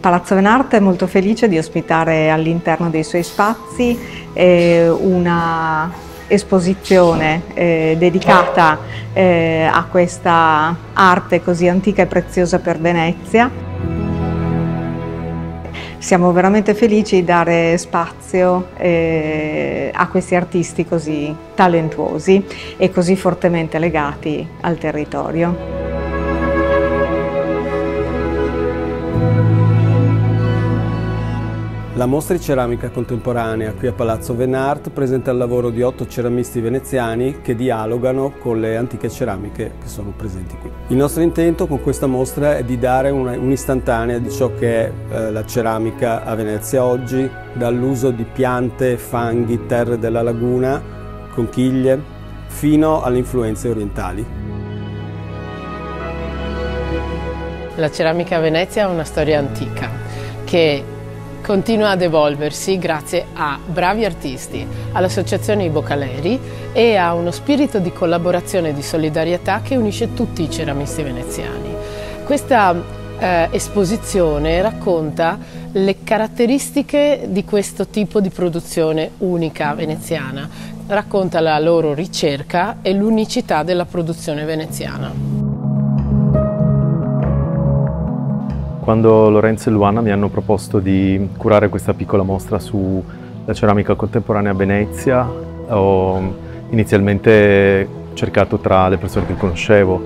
Palazzo Venarte è molto felice di ospitare all'interno dei suoi spazi eh, una esposizione eh, dedicata eh, a questa arte così antica e preziosa per Venezia. Siamo veramente felici di dare spazio eh, a questi artisti così talentuosi e così fortemente legati al territorio. La mostra di ceramica contemporanea qui a Palazzo Venart presenta il lavoro di otto ceramisti veneziani che dialogano con le antiche ceramiche che sono presenti qui. Il nostro intento con quun'esta mostra è di dare un'istantanea di ciò che è eh, la ceramica a Venezia oggi, dall'uso di piante, fanghi, terre della laguna, conchiglie, fino alle influenze orientali. La ceramica a Venezia ha una storia antica che continua ad evolversi grazie a bravi artisti, all'Associazione I Bocaleri e a uno spirito di collaborazione e di solidarietà che unisce tutti i ceramisti veneziani. Questa eh, esposizione racconta le caratteristiche di questo tipo di produzione unica veneziana, racconta la loro ricerca e l'unicità della produzione veneziana. Quando Lorenzo e Luana mi hanno proposto di curare questa piccola mostra sulla ceramica contemporanea a Venezia, ho inizialmente cercato tra le persone che conoscevo.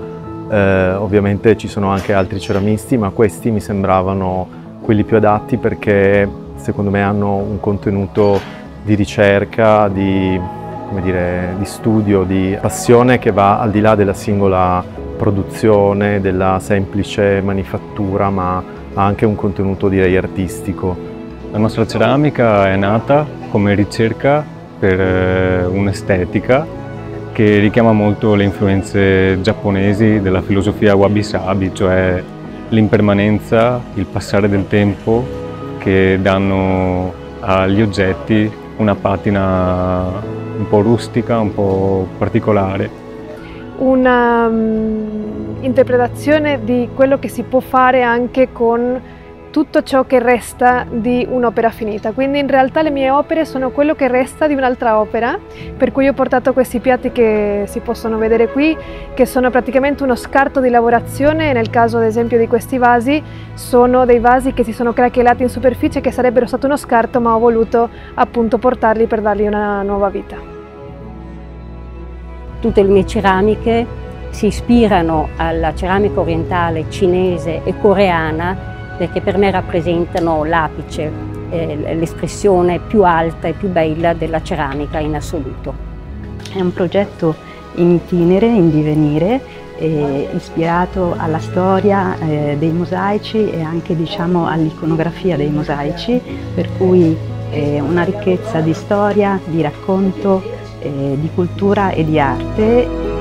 Eh, ovviamente ci sono anche altri ceramisti, ma questi mi sembravano quelli più adatti perché secondo me hanno un contenuto di ricerca, di, dire, di studio, di passione che va al di là della singola produzione, della semplice manifattura, ma ha anche un contenuto direi artistico. La nostra ceramica è nata come ricerca per eh, un'estetica che richiama molto le influenze giapponesi della filosofia wabi-sabi, cioè l'impermanenza, il passare del tempo che danno agli oggetti una patina un po' rustica, un po' particolare una um, interpretazione di quello che si può fare anche con tutto ciò che resta di un'opera finita. Quindi in realtà le mie opere sono quello che resta di un'altra opera, per cui ho portato questi piatti che si possono vedere qui, che sono praticamente uno scarto di lavorazione, nel caso ad esempio di questi vasi, sono dei vasi che si sono craquelati in superficie che sarebbero stato uno scarto, ma ho voluto appunto portarli per dargli una nuova vita. Tutte le mie ceramiche si ispirano alla ceramica orientale cinese e coreana perché per me rappresentano l'apice, eh, l'espressione più alta e più bella della ceramica in assoluto. È un progetto in itinere, in divenire, eh, ispirato alla storia eh, dei mosaici e anche diciamo, all'iconografia dei mosaici, per cui eh, una ricchezza di storia, di racconto, eh, di cultura e di arte.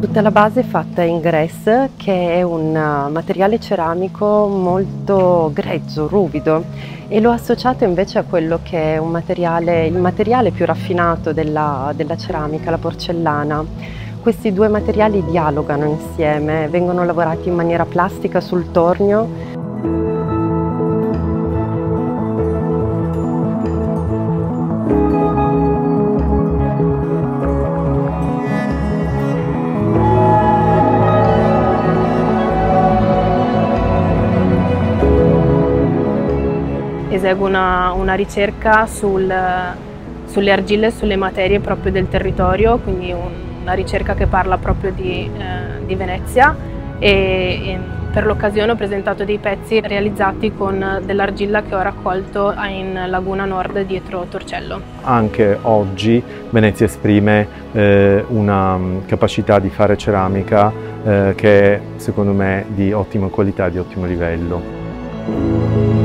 Tutta la base è fatta in grès che è un materiale ceramico molto grezzo, ruvido e l'ho associato invece a quello che è materiale, il materiale più raffinato della, della ceramica, la porcellana questi due materiali dialogano insieme, vengono lavorati in maniera plastica sul tornio. Eseguo una, una ricerca sul, sulle argille e sulle materie proprio del territorio, quindi un, una ricerca che parla proprio di, eh, di Venezia e, e per l'occasione ho presentato dei pezzi realizzati con dell'argilla che ho raccolto in Laguna Nord dietro Torcello. Anche oggi Venezia esprime eh, una mm, capacità di fare ceramica eh, che è secondo me di ottima qualità di ottimo livello.